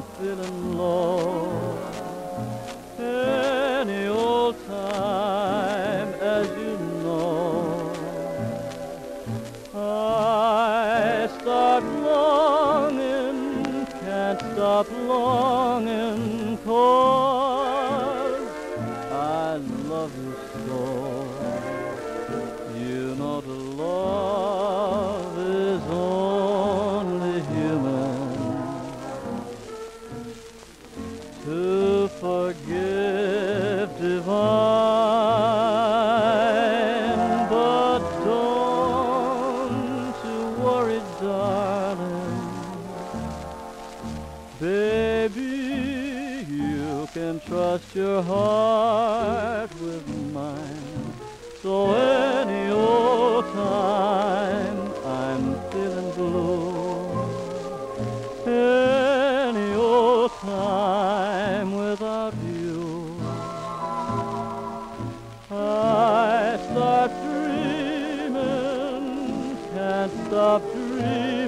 I'm feeling low. Any old time, as you know, I start longing, can't stop longing, cause I love you so. You know the love can trust your heart with mine. So any old time I'm feeling blue, any old time without you, I start dreaming, can't stop dreaming.